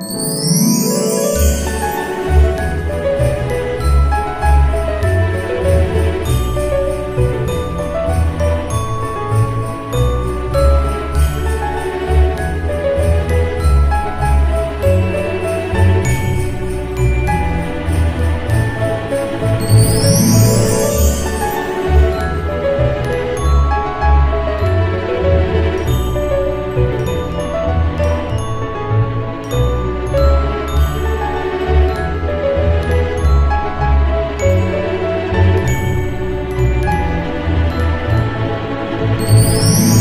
嗯。Música